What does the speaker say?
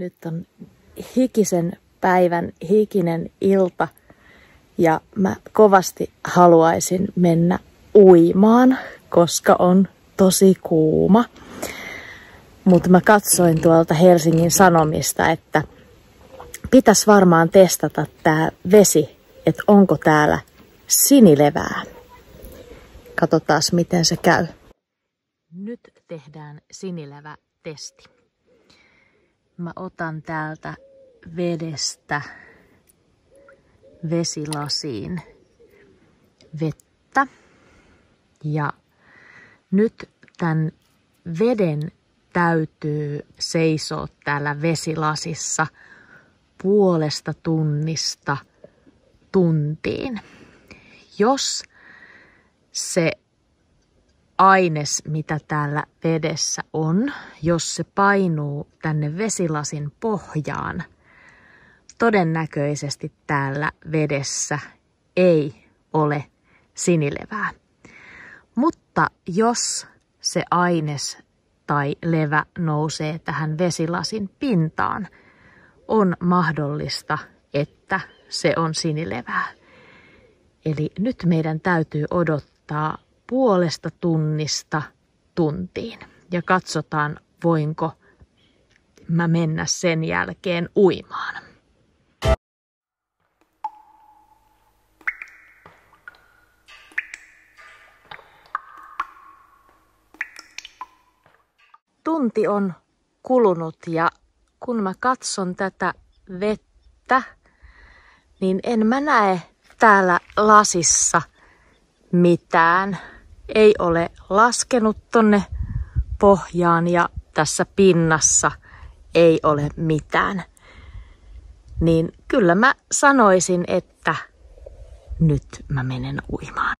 Nyt on hikisen päivän hikinen ilta ja mä kovasti haluaisin mennä uimaan, koska on tosi kuuma. Mutta mä katsoin tuolta Helsingin Sanomista, että pitäisi varmaan testata tämä vesi, että onko täällä sinilevää. Katsotaan, miten se käy. Nyt tehdään sinilevä-testi. Mä otan täältä vedestä vesilasiin vettä. Ja nyt tämän veden täytyy seisoa täällä vesilasissa puolesta tunnista tuntiin. Jos se aines, mitä täällä vedessä on, jos se painuu tänne vesilasin pohjaan, todennäköisesti täällä vedessä ei ole sinilevää. Mutta jos se aines tai levä nousee tähän vesilasin pintaan, on mahdollista, että se on sinilevää. Eli nyt meidän täytyy odottaa puolesta tunnista tuntiin ja katsotaan, voinko mä mennä sen jälkeen uimaan. Tunti on kulunut ja kun mä katson tätä vettä, niin en mä näe täällä lasissa mitään ei ole laskenut tonne pohjaan ja tässä pinnassa ei ole mitään. Niin kyllä mä sanoisin, että nyt mä menen uimaan.